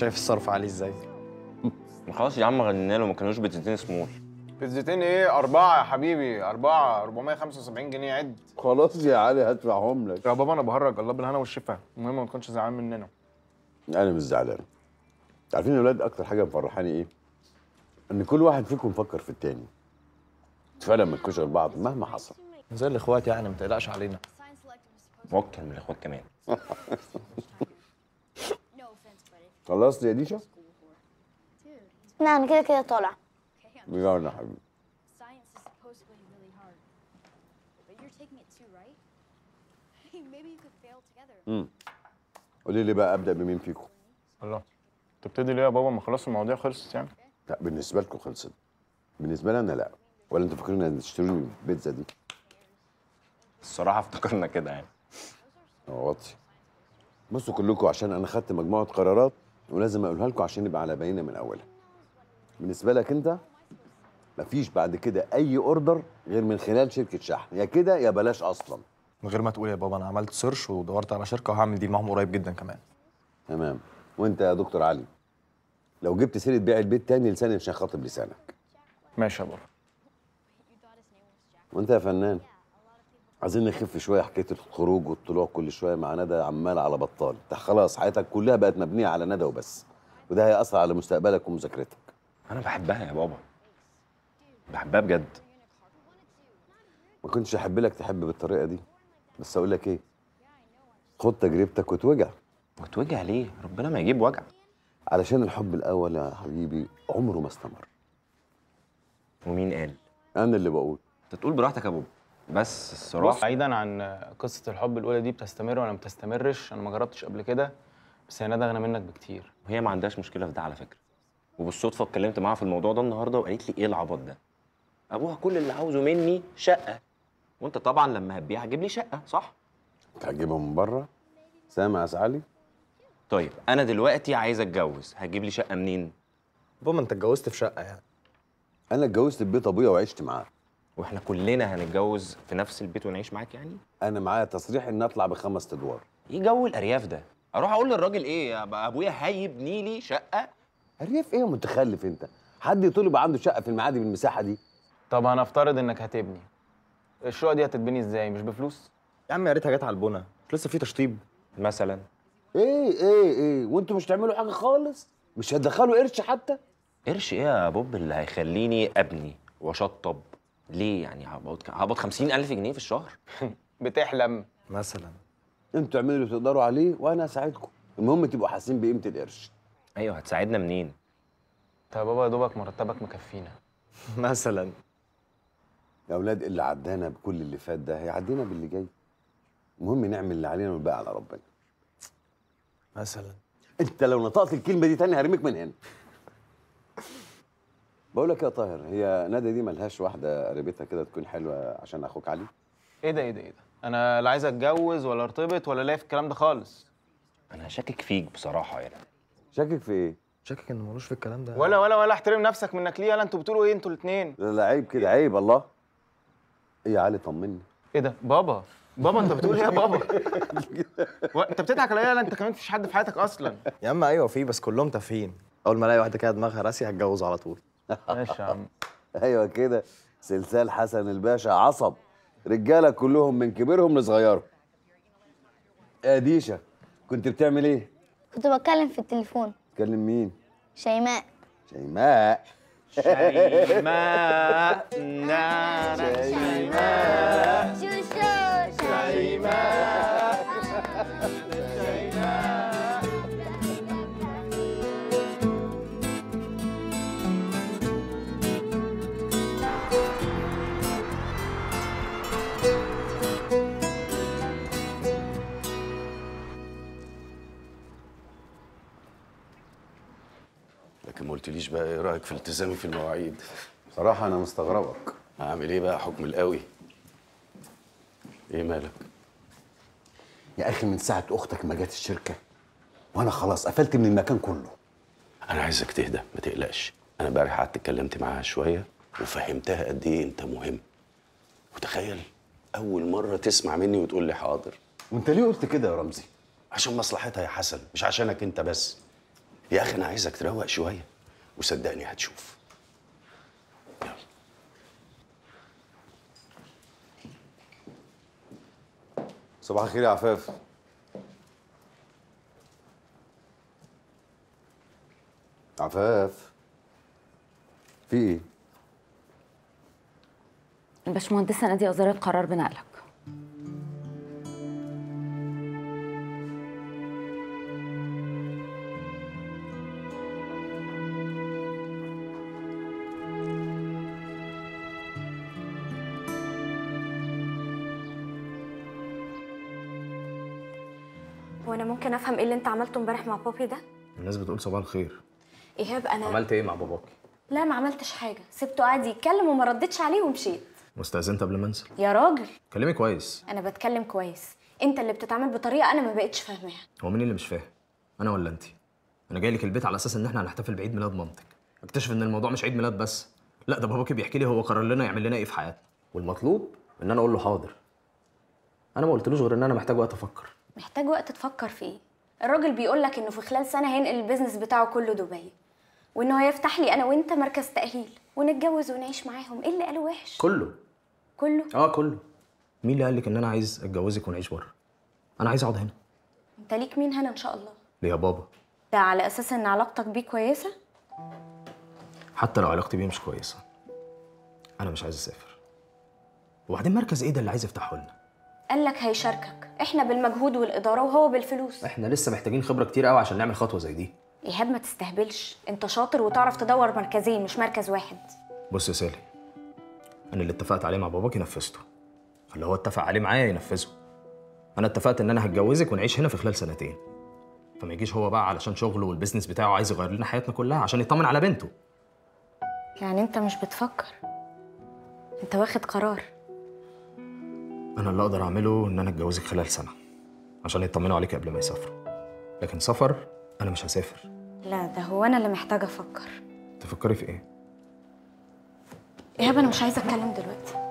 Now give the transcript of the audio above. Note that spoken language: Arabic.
شايف الصرف عليه إزاي؟ خلاص يا عم غنينا له ما كانوش بيتزتين سمول. بيتزتين إيه؟ أربعة يا حبيبي أربعة 475 جنيه عد. خلاص يا علي هدفعهم لك. يا بابا أنا بهرج الله بالهنا والشفا المهم ما تكونش زعلان مننا. أنا مش زعلان. عارفين يا ولاد أكتر حاجة مفرحاني إيه؟ إن كل واحد فيكم مفكر في التاني. فعلا ما تكونش بعض مهما حصل. زي الإخوات يعني ما تقلقش علينا. وأكتر من الإخوات كمان. خلصت يا ديشا لا أنا كده كده طالع. بيجاوبنا يا حبيبي together. قولي لي بقى أبدأ بمين فيكم؟ الله. تبتدي ليه يا بابا؟ ما خلاص المواضيع خلصت يعني. لا بالنسبة لكم خلصت. بالنسبة لي أنا لا. ولا أنتوا فاكرين ان تشتروني البيتزا دي؟ الصراحة افتكرنا كده يعني. واطي بصوا كلكم عشان أنا خدت مجموعة قرارات ولازم أقولها لكم عشان نبقى على بينه من أولها. بالنسبة لك أنت مفيش بعد كده أي order غير من خلال شركة شحن. يا كده يا بلاش أصلا. من غير ما تقول يا بابا أنا عملت search ودورت على شركة وهعمل deal معاهم قريب جدا كمان. تمام. وأنت يا دكتور علي لو جبت سيرة بيع البيت تاني لساني مش هيخاطب لسانك. ماشي يا بابا. وأنت يا فنان. عايزين نخف شوية حكاية الخروج والطلوع كل شوية مع ندى عمال على بطال. انت خلاص حياتك كلها بقت مبنية على ندى وبس. وده هيأثر على مستقبلك ومذاكرتك. أنا بحبها يا بابا. بحبها بجد. ما كنتش أحب لك تحب بالطريقة دي. بس أقول لك إيه؟ خد تجربتك وتوجع وتوجع ليه؟ ربنا ما يجيب وجع. علشان الحب الأول يا حبيبي عمره ما استمر. ومين قال؟ أنا اللي بقول. أنت تقول براحتك يا بابا. بس الصراحة. بعيدا عن قصة الحب الأولى دي بتستمر ولا ما بتستمرش؟ أنا ما جربتش قبل كده بس هي ندى أغنى منك بكتير. وهي ما عندهاش مشكلة في ده على فكرة. وبالصدفة اتكلمت معاها في الموضوع ده النهارده وقالت لي إيه العبط ده؟ أبوها كل اللي عاوزه مني شقة. وأنت طبعا لما هتبيع هتجيب لي شقة صح؟ أنت هتجيبها من بره؟ سامع يا طيب أنا دلوقتي عايز أتجوز. هتجيب لي شقة منين؟ بابا ما أنت اتجوزت في شقة يعني. أنا اتجوزت في بيت أبويا وعشت معاه. وإحنا كلنا هنتجوز في نفس البيت ونعيش معاك يعني؟ أنا معايا تصريح ان اطلع بخمس ادوار. إيه جو الارياف ده؟ أروح أقول للراجل إيه يا بقى ابويا هيبني لي شقة؟ الريف إيه يا متخلف انت؟ حد يطلب عنده شقة في المعادي بالمساحة دي؟ طب هنفترض إنك هتبني. الشقة دي هتتبني إزاي؟ مش بفلوس؟ يا عم يا ريتها جت على البنا. مش لسه في تشطيب؟ مثلا. إيه إيه إيه وانتوا مش تعملوا حاجة خالص؟ مش هتدخلوا قرش حتى؟ قرش إيه يا بوب اللي هيخليني ابني واشطب ليه يعني هقبض هقبض 50000 جنيه في الشهر؟ بتحلم. مثلا. أنتوا اعملوا اللي تقدروا عليه وأنا هساعدكم. المهم تبقوا حاسين بقيمة القرش. أيوه هتساعدنا منين؟ طب يا بابا يا دوبك مرتبك مكفينا. مثلا. يا أولاد اللي عدانا بكل اللي فات ده هيعدينا باللي جاي. المهم نعمل اللي علينا والباقي على ربنا. مثلا. أنت لو نطقت الكلمة دي تاني هرميك من هنا. بقول لك يا طاهر هي ندى دي ملهاش واحدة قريبتها كده تكون حلوة عشان أخوك علي؟ إيه ده إيه ده إيه ده؟ أنا لا عايز أتجوز ولا أرتبط ولا لاقي في الكلام ده خالص. أنا شاكك فيك بصراحة يعني. شاكك في إيه؟ شاكك انه ملوش في الكلام ده. ولا ولا ولا احترم نفسك منك ليه؟ يلا أنتوا بتقولوا إيه أنتوا الاثنين لا لا عيب كده عيب الله إيه يا علي طمني. إيه ده بابا؟ بابا أنت بتقول إيه يا بابا؟ و- أنت بتضحك عليا؟ لا أنت كمان مفيش حد في حياتك أصلا. يا عم أيوه في بس كلهم تافهين. أول ما ألاقي واحدة كده دماغها راسي هتجوز على طول. ماشي يا عم. أيوه كده. سلسال حسن الباشا عصب. رجالة كلهم من كبيرهم لصغيرهم. يا ديشا كنت بتعمل إيه؟ كنت بتكلم في التليفون. تكلم مين؟ شيماء. شيماء. شيماء. نانا شيماء. قلتليش بقى إيه رأيك في التزامي في المواعيد؟ بصراحه أنا مستغربك. هعمل إيه بقى؟ حكم القوي. إيه مالك؟ يا أخي من ساعة أختك ما جت الشركة وأنا خلاص قفلت من المكان كله. أنا عايزك تهدى ما تقلقش. أنا امبارح قعدت اتكلمت معاها شوية وفهمتها قد إيه أنت مهم. وتخيل أول مرة تسمع مني وتقول لي حاضر. وأنت ليه قلت كده يا رمزي؟ عشان مصلحتها يا حسن مش عشانك أنت بس. يا أخي أنا عايزك تروق شوية. وصدقني هتشوف. يلا. صباح الخير يا عفاف. عفاف في إيه؟ الباشمهندسة نادية أصدرت قرار بنقلك. هو أنا ممكن افهم إيه اللي انت عملته امبارح مع بابي ده؟ الناس بتقول صباح الخير. إيهاب أنا عملت إيه مع باباكي؟ لا ما عملتش حاجة. سبته قاعد يتكلم وما ردتش عليه ومشيت. واستأذنت قبل ما انزل يا راجل. كلمي كويس. أنا بتكلم كويس. أنت اللي بتتعامل بطريقة أنا ما بقتش فاهماها هو مين اللي مش فاهم؟ أنا ولا انت أنا جاي لك البيت على أساس إن إحنا هنحتفل بعيد ميلاد مامتك. اكتشف إن الموضوع مش عيد ميلاد بس. لا ده باباكي بيحكي لي هو قرر لنا يعمل لنا إيه في حياتنا. والمطلوب إن أنا أقول له حاضر. أنا ما قلتلوش غير إن أنا محتاج وقت أفكر. محتاج وقت تفكر في إيه الراجل بيقول لك إنه في خلال سنة هينقل البيزنس بتاعه كله دبي وإنه هيفتح لي أنا وإنت مركز تأهيل ونتجوز ونعيش معاهم. إيه اللي قاله وحش؟ كله. كله؟ آه كله. مين اللي قال لك إن أنا عايز أتجوزك ونعيش بره؟ أنا عايز أقعد هنا. أنت ليك مين هنا إن شاء الله؟ ليه يا بابا. ده على أساس إن علاقتك بيه كويسة؟ حتى لو علاقتي بيه مش كويسة أنا مش عايز أسافر. وبعدين مركز إيه ده اللي عايز يفتحه لنا؟ قال لك هيشاركك. إحنا بالمجهود والإدارة وهو بالفلوس. إحنا لسه محتاجين خبرة كتير قوي عشان نعمل خطوة زي دي. إيهاب ما تستهبلش. أنت شاطر وتعرف تدور مركزين مش مركز واحد. بص يا سالي أنا اللي اتفقت عليه مع باباك نفذته اللي هو اتفق عليه معايا ينفذه. أنا اتفقت إن أنا هتجوزك ونعيش هنا في خلال سنتين. فما يجيش هو بقى علشان شغله والبيزنس بتاعه عايز يغير لنا حياتنا كلها عشان يطمن على بنته. يعني أنت مش بتفكر؟ أنت واخد قرار. أنا اللي أقدر أعمله إن أنا أتجوزك خلال سنة عشان يطمنوا عليك قبل ما يسافروا. لكن سفر أنا مش هسافر. لا ده هو أنا اللي محتاجة أفكر. تفكري في إيه؟ إيهاب أنا مش عايزة أتكلم دلوقتي.